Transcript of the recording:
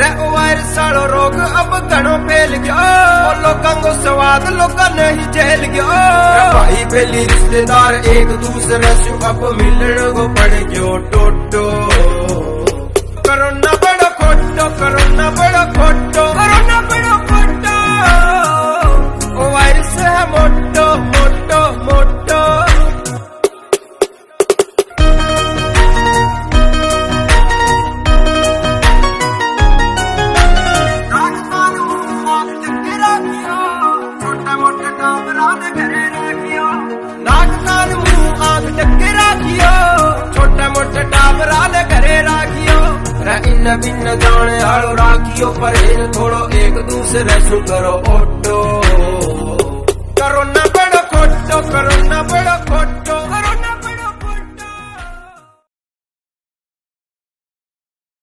virus रोग अब घणो फैल गयो लोगों को स्वाद लोग ने ही झेल भाई बेली रिश्तेदार एक दूसरे से अब मिलने को पड़ गयो टोटो कोरोना बड़ो खोटो कोरोना बड़ो खोटो कोरोना ਬਰਾਦ ਘਰੇ ਰੱਖਿਓ ਨਾਗਤਾਂ ਨੂੰ ਆਗ ਟੱਕੇ ਰੱਖਿਓ ਛੋਟਾ ਮੋਟਾ ਟਾਬਰਾ ਦੇ ਘਰੇ ਰੱਖਿਓ इन बिन जाने आलो राखियो परहेज थोड़ो एक दूसरे शु करो ओटो